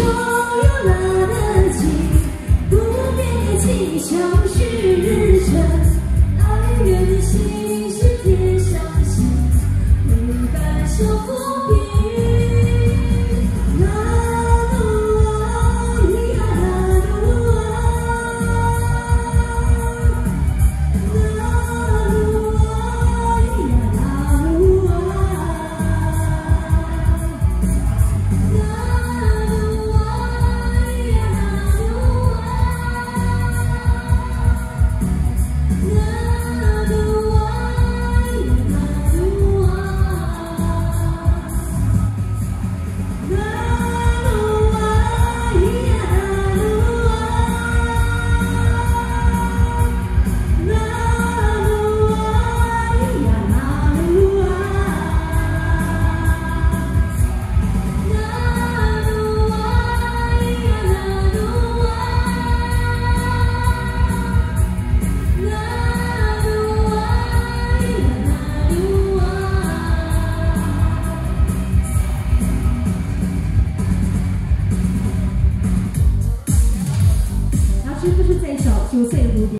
手又拿得起不灭的情像许日升爱人的心是天上的星陪伴守护是不是在小修岁的蝴蝶？